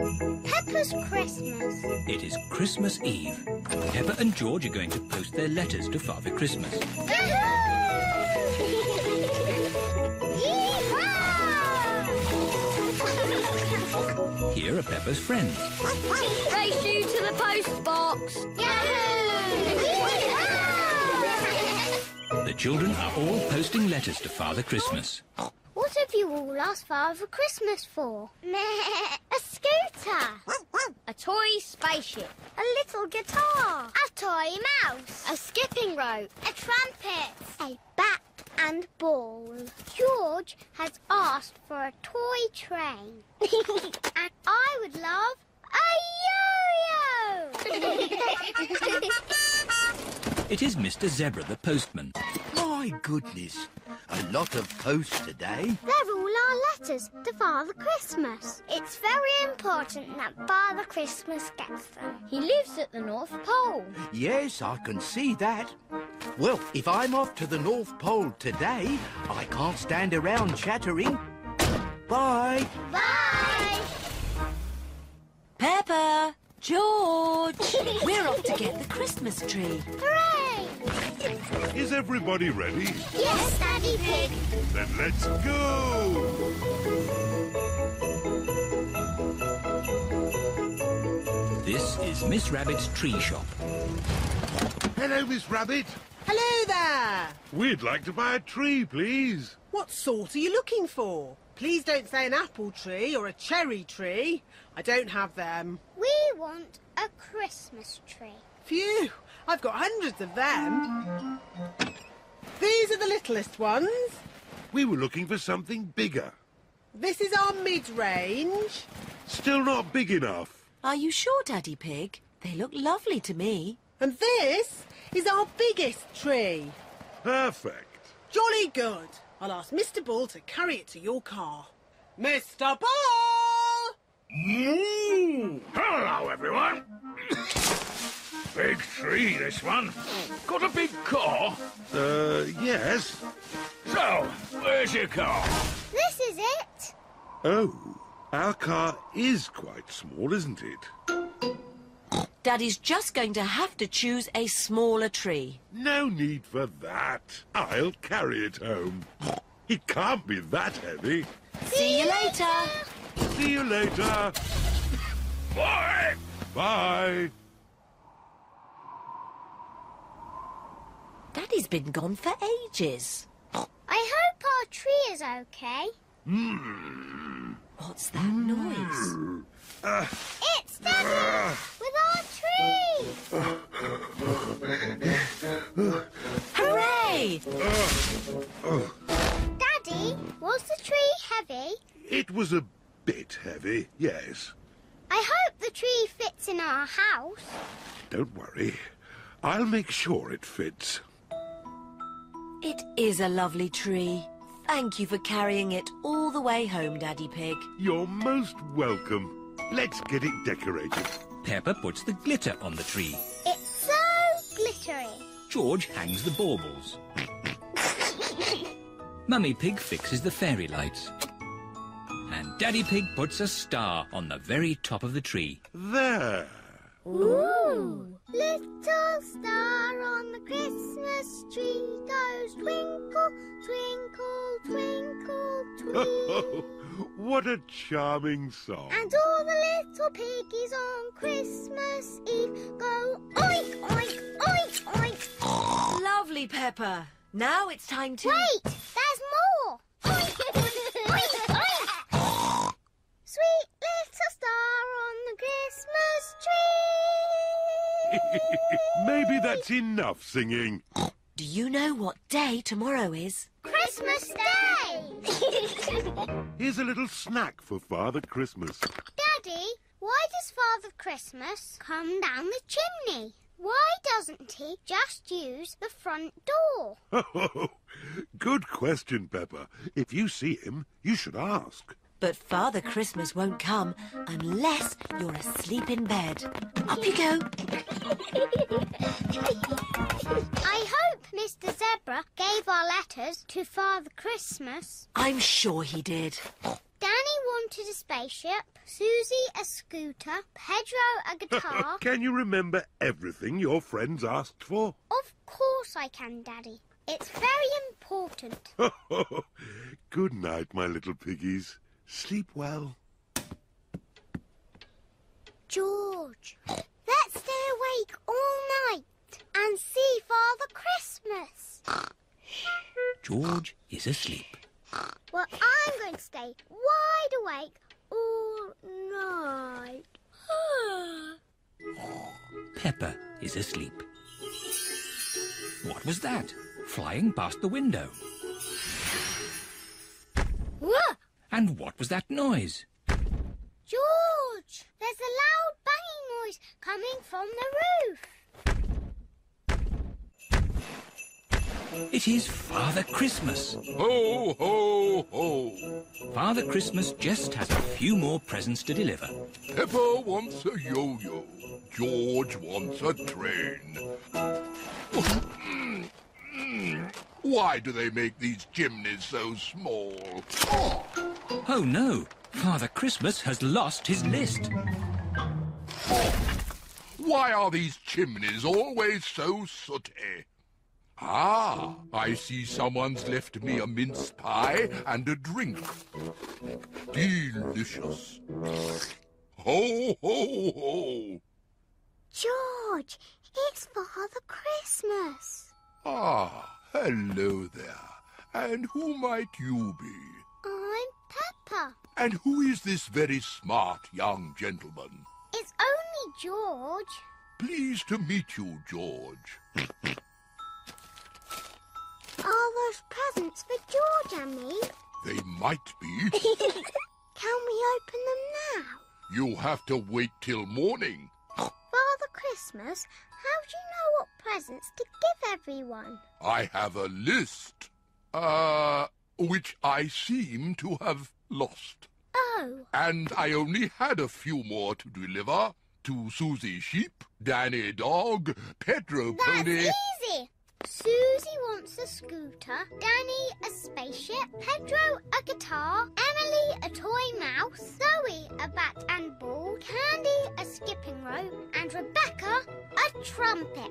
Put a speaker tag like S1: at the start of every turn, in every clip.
S1: Peppa's Christmas.
S2: It is Christmas Eve. Peppa and George are going to post their letters to Father Christmas. Here are Peppa's friends.
S3: Race you to the post box.
S2: The children are all posting letters to Father Christmas.
S1: What have you all asked Father for Christmas for? a scooter.
S3: A toy spaceship.
S1: A little guitar.
S3: A toy mouse.
S1: A skipping rope.
S3: A trumpet.
S1: A bat and ball. George has asked for a toy train. and I would love a yo-yo.
S2: It is Mr. Zebra, the postman.
S4: My goodness, a lot of post today.
S1: They're all our letters to Father Christmas.
S3: It's very important that Father Christmas gets them. He lives at the North Pole.
S4: Yes, I can see that. Well, if I'm off to the North Pole today, I can't stand around chattering. Bye.
S1: Bye.
S5: Peppa! George! We're off to get the Christmas tree.
S1: Hooray!
S6: Is everybody ready?
S1: Yes, Daddy Pig.
S6: Then let's go!
S2: This is Miss Rabbit's tree shop.
S6: Hello, Miss Rabbit.
S7: Hello there.
S6: We'd like to buy a tree, please.
S7: What sort are you looking for? Please don't say an apple tree or a cherry tree. I don't have them.
S1: We want a Christmas tree.
S7: Phew, I've got hundreds of them. These are the littlest ones.
S6: We were looking for something bigger.
S7: This is our mid-range.
S6: Still not big enough.
S5: Are you sure, Daddy Pig? They look lovely to me.
S7: And this is our biggest tree.
S6: Perfect.
S7: Jolly good. I'll ask Mr. Ball to carry it to your car. Mr. Ball!
S8: Hello, everyone. Big tree, this one. Got a big car?
S6: Uh, yes.
S8: So, where's your car?
S1: This is it.
S6: Oh, our car is quite small, isn't it?
S5: Daddy's just going to have to choose a smaller tree.
S6: No need for that. I'll carry it home. It can't be that heavy.
S5: See you later.
S6: See you later.
S8: Bye.
S6: Bye.
S5: Daddy's been gone for ages.
S1: I hope our tree is okay.
S5: What's that noise?
S1: It's Daddy with our tree.
S5: Hooray!
S1: Daddy, was the tree heavy?
S6: It was a bit heavy, yes.
S1: I hope the tree fits in our house.
S6: Don't worry. I'll make sure it fits.
S5: It is a lovely tree. Thank you for carrying it all the way home, Daddy Pig.
S6: You're most welcome. Let's get it decorated.
S2: Peppa puts the glitter on the tree.
S1: It's so glittery.
S2: George hangs the baubles. Mummy Pig fixes the fairy lights. And Daddy Pig puts a star on the very top of the tree.
S6: There.
S1: Ooh. Little star on the Christmas tree goes twinkle, twinkle, twinkle, twinkle.
S6: what a charming song.
S1: and all the little piggies on Christmas Eve go oink, oink, oink, oink.
S5: Lovely, Peppa. Now it's time to...
S1: Wait, there's more. Oink, oink, oink. Sweet little star on the Christmas tree.
S6: Maybe that's enough singing.
S5: Do you know what day tomorrow is?
S1: Christmas Day.
S6: Here's a little snack for Father Christmas.
S1: Daddy, why does Father Christmas come down the chimney? Why doesn't he just use the front door?
S6: Good question, Peppa. If you see him, you should ask.
S5: But Father Christmas won't come unless you're asleep in bed. Up you go.
S1: I hope Mr. Zebra gave our letters to Father Christmas.
S5: I'm sure he did.
S1: Danny wanted a spaceship, Susie a scooter, Pedro a guitar.
S6: Can you remember everything your friends asked for?
S1: of course I can, Daddy. It's very important.
S6: Good night, my little piggies. Sleep well.
S1: George, let's stay awake all night and see Father Christmas.
S2: George is asleep.
S1: Well, I'm going to stay wide awake all night.
S2: Peppa is asleep. What was that? Flying past the window.
S1: Whoa!
S2: And what was that noise?
S1: George, there's a loud banging noise coming from the roof.
S2: It is Father Christmas.
S8: Ho, ho, ho.
S2: Father Christmas just has a few more presents to deliver.
S8: Peppa wants a yo-yo. George wants a train. Why do they make these chimneys so small?
S2: Oh no! Father Christmas has lost his list.
S8: Why are these chimneys always so sooty? Ah, I see someone's left me a mince pie and a drink. Delicious. Ho, ho, ho.
S1: George, it's Father Christmas.
S8: Ah, hello there. And who might you be?
S1: I'm Peppa.
S8: And who is this very smart young gentleman?
S1: It's only George.
S8: Pleased to meet you, George.
S1: Are those presents for George and me?
S8: They might be.
S1: Can we open them now?
S8: You'll have to wait till morning.
S1: Father Christmas, how do you know what presents to give everyone?
S8: I have a list, uh, which I seem to have lost.
S1: Oh,
S8: And I only had a few more to deliver to Susie Sheep, Danny Dog, Pedro
S1: that's
S8: Pony.
S1: easy. Susie wants a scooter, Danny a spaceship, Pedro a guitar, Emily a toy mouse, Zoe a bat and ball, Candy a skipping rope, and Rebecca a trumpet.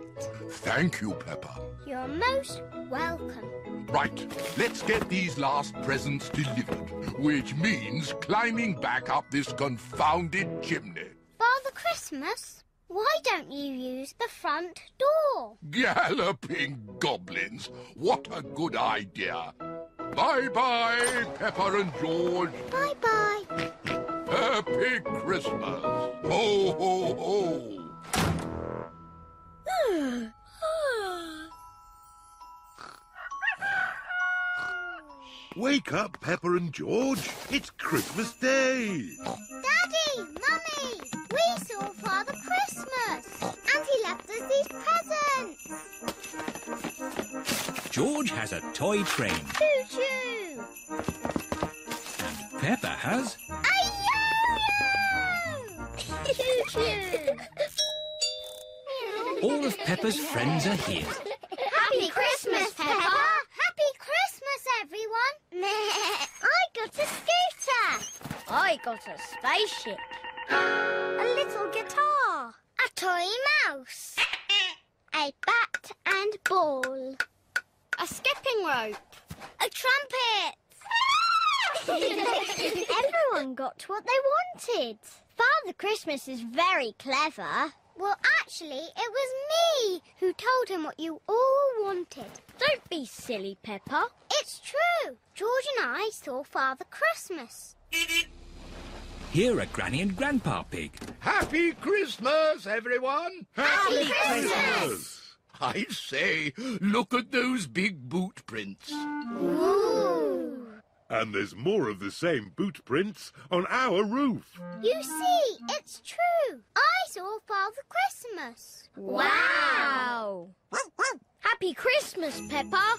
S8: Thank you, Peppa.
S1: You're most welcome.
S8: Right, let's get these last presents delivered, which means climbing back up this confounded chimney.
S1: Father Christmas, why don't you use the front door?
S8: Galloping goblins! What a good idea! Bye-bye, Peppa and George.
S1: Bye bye.
S8: Happy Christmas! Ho, ho, ho!
S6: Wake up, Peppa and George. It's Christmas Day.
S1: Daddy, Mummy, we saw Father Christmas, and he left us these presents.
S2: George has a toy train,
S1: Choo choo.
S2: and Peppa has.
S1: A yo-yo. choo choo.
S2: All of Peppa's friends are here.
S1: Happy Christmas, Peppa. Happy Christmas, everyone. I got a scooter.
S3: I got a spaceship.
S1: A little guitar. A toy mouse. A bat and ball. A skipping rope. A trumpet.
S3: Everyone got what they wanted. Father Christmas is very clever.
S1: well, actually, it was me who told him what you all wanted.
S3: Don't be silly, Peppa.
S1: It's true. George and I saw Father Christmas.
S2: Here are Granny and Grandpa Pig.
S8: Happy Christmas, everyone!
S1: Happy Christmas!
S8: I say, look at those big boot prints.
S1: Ooh.
S6: And there's more of the same boot prints on our roof.
S1: You see, it's true. I saw Father Christmas.
S3: Wow! Happy Christmas, Peppa.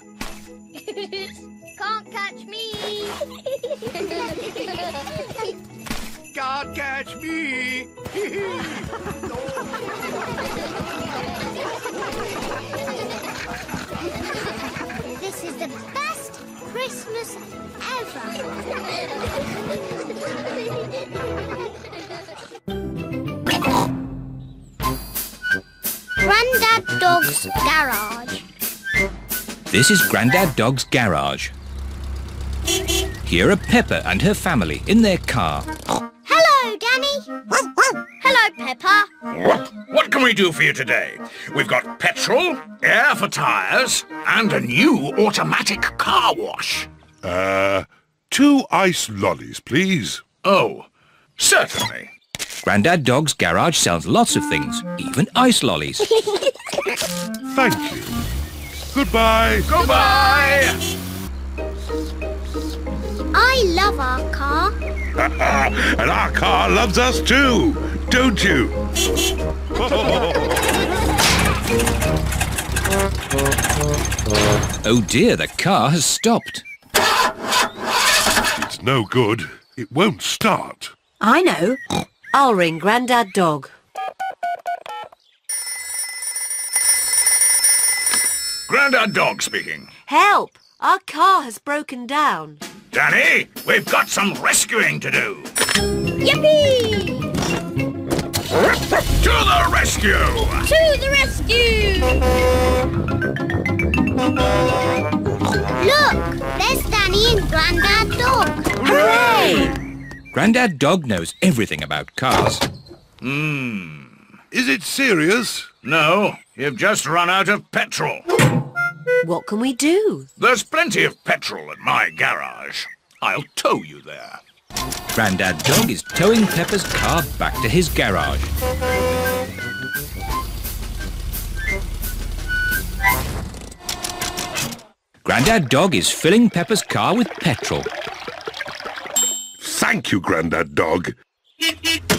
S3: Can't catch me.
S8: Can't catch me!
S1: Dog's garage.
S2: This is Grandad Dog's garage. Here are Peppa and her family in their car.
S1: Hello, Danny. Hello, Peppa.
S9: What, what can we do for you today? We've got petrol, air for tyres, and a new automatic car wash.
S6: Uh, two ice lollies, please.
S9: Oh, certainly.
S2: Grandad Dog's garage sells lots of things, even ice lollies.
S6: Thank you. Goodbye.
S9: Goodbye!
S1: I love our car.
S6: and our car loves us too, don't you?
S2: Oh dear, the car has stopped.
S6: It's no good. It won't start.
S5: I know. I'll ring Grandad Dog.
S9: Grandad Dog speaking.
S5: Help! Our car has broken down.
S9: Danny, we've got some rescuing to do.
S1: Yippee!
S9: To the rescue!
S1: To the rescue! Look, there's Danny and Grandad Dog.
S5: Hooray!
S2: Grandad Dog knows everything about cars.
S9: Hmm.
S6: Is it serious?
S9: No, you've just run out of petrol.
S5: What can we do?
S9: There's plenty of petrol at my garage. I'll tow you there.
S2: Grandad Dog is towing Peppa's car back to his garage. Grandad Dog is filling Peppa's car with petrol.
S6: Thank you, Grandad Dog.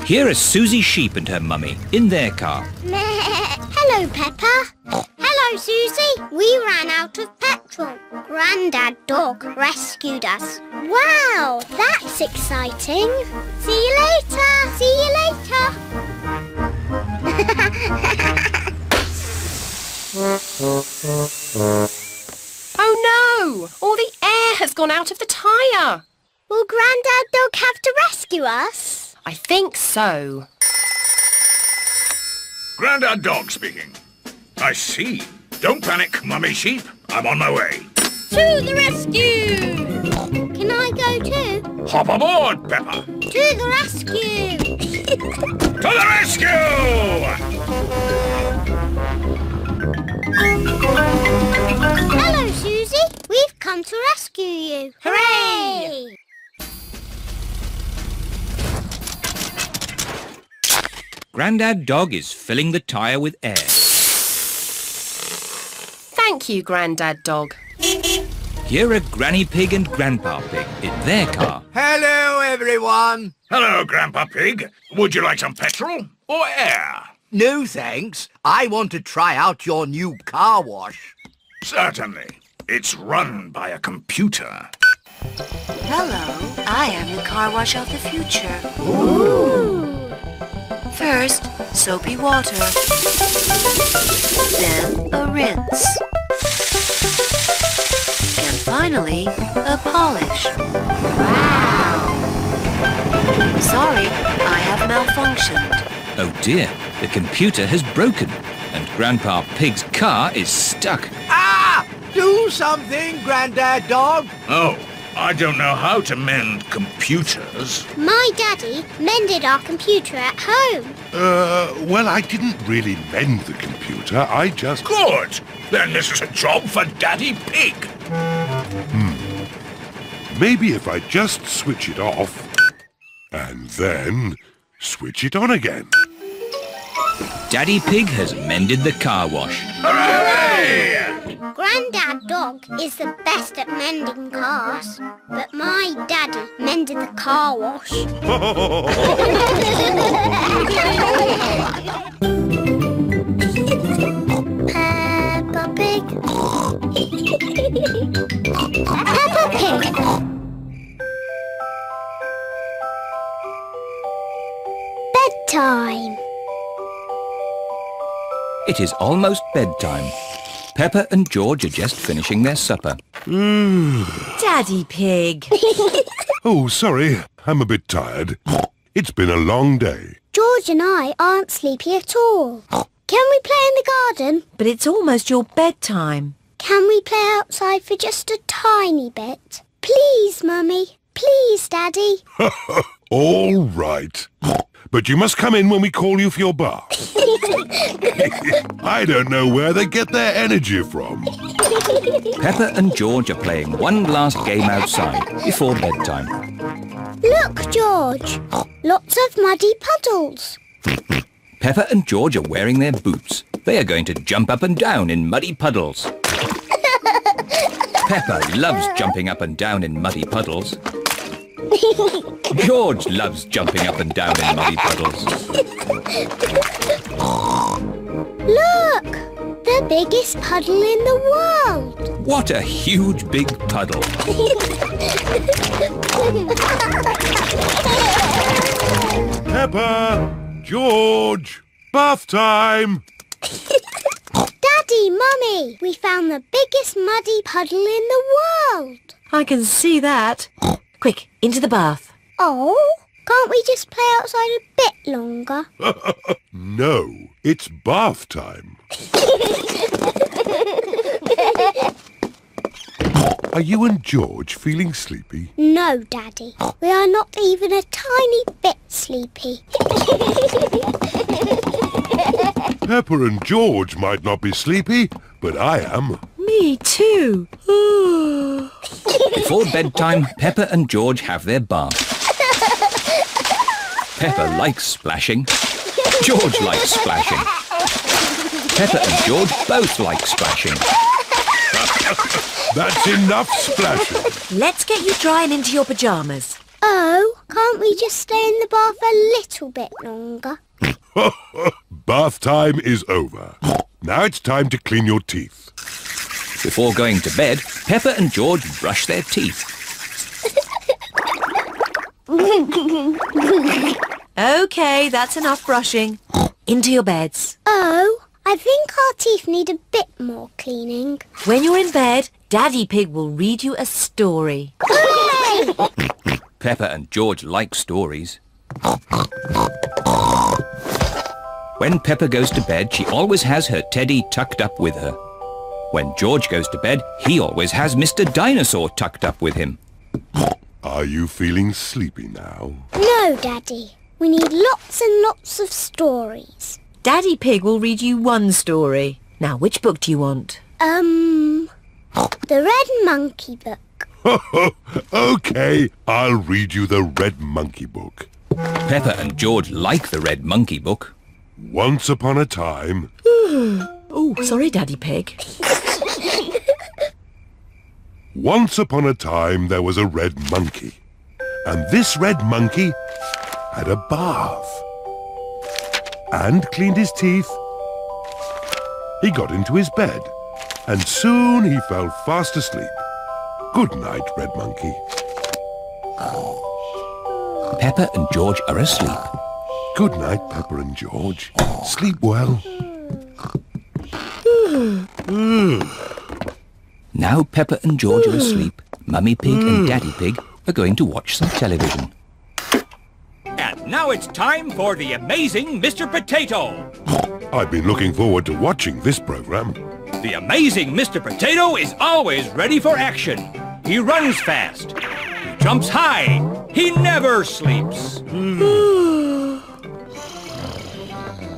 S2: Here are Susie Sheep and her mummy in their car.
S1: Hello, Peppa. Hello, Susie. We ran out of petrol. Grandad Dog rescued us. Wow, that's exciting. See you later. See you later.
S10: Oh no! All the air has gone out of the tyre.
S1: Will Grandad Dog have to rescue us?
S10: I think so.
S9: Grandad Dog speaking. I see. Don't panic, Mummy Sheep. I'm on my way.
S1: To the rescue! Can I go too?
S9: Hop aboard, Peppa.
S1: To the rescue!
S9: To the rescue!
S1: Hello, Susie. We've come to rescue you. Hooray!
S2: Grandad Dog is filling the tyre with air.
S10: Thank you, Grandad Dog.
S2: Here are Granny Pig and Grandpa Pig in their car.
S4: Hello, everyone.
S9: Hello, Grandpa Pig. Would you like some petrol or air?
S4: No, thanks. I want to try out your new car wash.
S9: Certainly. It's run by a computer.
S5: Hello, I am the car wash of the future. First, soapy water. Then a rinse. And finally, a polish. Wow! Sorry, I have malfunctioned.
S2: Oh dear, the computer has broken and Grandpa Pig's car is stuck.
S4: Ah! Do something, Grandad Dog.
S9: Oh, I don't know how to mend computers.
S1: My daddy mended our computer at home.
S6: Uh, well, I didn't really mend the computer. I just...
S9: Good. Then this is a job for Daddy Pig. Hmm.
S6: Maybe if I just switch it off and then switch it on again.
S2: Daddy Pig has mended the car wash.
S9: Hooray!
S1: Grandad Dog is the best at mending cars, but my daddy mended the car wash. Peppa Pig. Peppa Pig. Bedtime.
S2: It is almost bedtime. Peppa and George are just finishing their supper.
S5: Daddy Pig.
S6: Oh, sorry. I'm a bit tired. It's been a long day.
S1: George and I aren't sleepy at all. Can we play in the garden?
S5: But it's almost your bedtime.
S1: Can we play outside for just a tiny bit? Please, Mummy. Please, Daddy.
S6: All right. But you must come in when we call you for your bath. I don't know where they get their energy from.
S2: Peppa and George are playing one last game outside before bedtime.
S1: Look, George. Lots of muddy puddles.
S2: Peppa and George are wearing their boots. They are going to jump up and down in muddy puddles. Peppa loves jumping up and down in muddy puddles. George loves jumping up and down in muddy puddles.
S1: Look! The biggest puddle in the world.
S2: What a huge big puddle.
S6: Peppa! George! Bath time!
S1: Daddy, Mummy, we found the biggest muddy puddle in the world.
S5: I can see that. Quick, into the bath.
S1: Oh, can't we just play outside a bit longer?
S6: No, it's bath time. Are you and George feeling sleepy?
S1: No, Daddy. We are not even a tiny bit sleepy.
S6: Peppa and George might not be sleepy, but I am.
S5: Me too.
S2: Before bedtime, Peppa and George have their bath. Peppa likes splashing. George likes splashing. Peppa and George both like splashing.
S6: That's enough splashing.
S5: Let's get you drying into your pyjamas.
S1: Oh, can't we just stay in the bath a little bit longer?
S6: Bath time is over. Now it's time to clean your teeth.
S2: Before going to bed, Peppa and George brush their teeth.
S5: Okay, that's enough brushing. Into your beds.
S1: Oh, I think our teeth need a bit more cleaning.
S5: When you're in bed, Daddy Pig will read you a story.
S2: Peppa and George like stories. When Peppa goes to bed, she always has her teddy tucked up with her. When George goes to bed, he always has Mr. Dinosaur tucked up with him.
S6: Are you feeling sleepy now?
S1: No, Daddy. We need lots and lots of stories.
S5: Daddy Pig will read you one story. Now, which book do you want?
S1: Um, the Red Monkey Book.
S6: okay, I'll read you the Red Monkey Book.
S2: Peppa and George like the Red Monkey book.
S6: Once upon a time,
S5: Oh, sorry, Daddy Pig.
S6: once upon a time there was a red monkey. And this red monkey had a bath. And cleaned his teeth. He got into his bed. And soon he fell fast asleep. Good night, Red Monkey.
S2: Peppa and George are asleep.
S6: Good night, Peppa and George. Sleep well.
S2: Now Peppa and George are asleep. Mummy Pig and hmm. Daddy Pig are going to watch some television. And now it's time for the amazing Mr. Potato.
S6: I've been looking forward to watching this program.
S2: The amazing Mr. Potato is always ready for action. He runs fast. He jumps high. He never sleeps.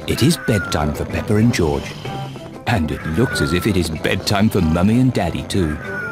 S2: It is bedtime for Peppa and George. And it looks as if it is bedtime for Mummy and Daddy too.